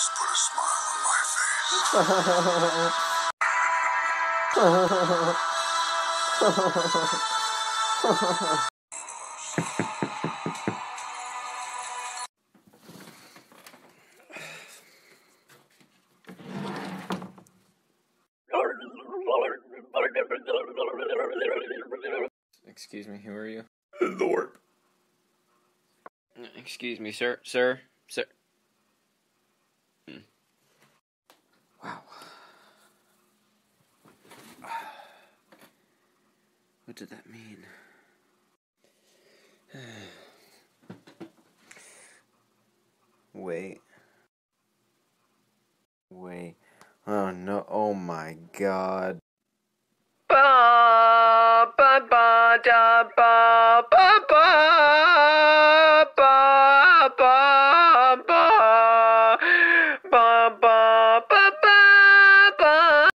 just put a smile on my face. Excuse me, who are you? Thorpe. Excuse me, sir. Sir? Sir? What did that mean? Wait. Wait. Oh no. Oh my god. Ba ba ba da ba ba ba ba ba ba ba ba